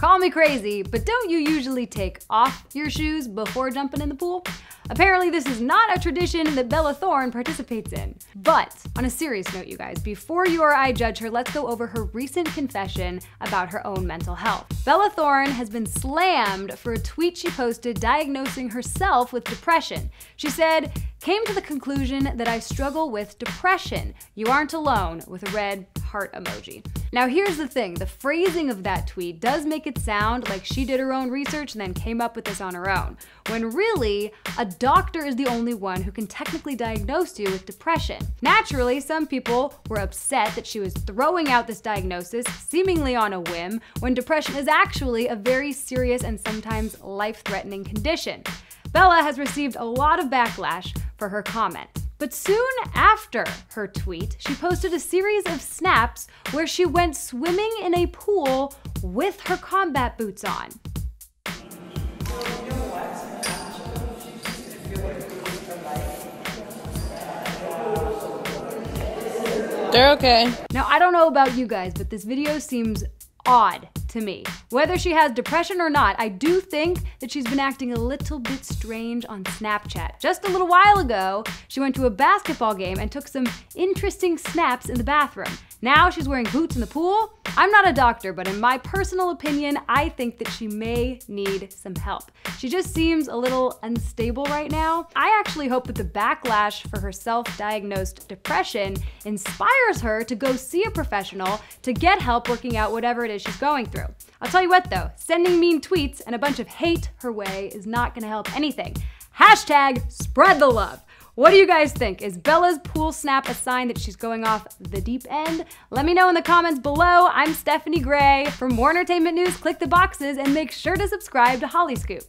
Call me crazy, but don't you usually take off your shoes before jumping in the pool? Apparently, this is not a tradition that Bella Thorne participates in. But on a serious note, you guys, before you or I judge her, let's go over her recent confession about her own mental health. Bella Thorne has been slammed for a tweet she posted diagnosing herself with depression. She said, came to the conclusion that I struggle with depression. You aren't alone, with a red heart emoji. Now, here's the thing the phrasing of that tweet does make it sound like she did her own research and then came up with this on her own, when really, a doctor is the only one who can technically diagnose you with depression. Naturally, some people were upset that she was throwing out this diagnosis seemingly on a whim when depression is actually a very serious and sometimes life threatening condition. Bella has received a lot of backlash for her comment. But soon after her tweet, she posted a series of snaps where she went swimming in a pool with her combat boots on. They're okay. Now, I don't know about you guys, but this video seems odd to me. Whether she has depression or not, I do think that she's been acting a little bit strange on Snapchat. Just a little while ago, she went to a basketball game and took some interesting snaps in the bathroom. Now she's wearing boots in the pool. I'm not a doctor, but in my personal opinion, I think that she may need some help. She just seems a little unstable right now. I actually hope that the backlash for her self-diagnosed depression inspires her to go see a professional to get help working out whatever it is she's going through. I'll tell you what though, sending mean tweets and a bunch of hate her way is not gonna help anything. Hashtag spread the love. What do you guys think? Is Bella's pool snap a sign that she's going off the deep end? Let me know in the comments below. I'm Stephanie Gray. For more entertainment news, click the boxes and make sure to subscribe to Hollyscoop.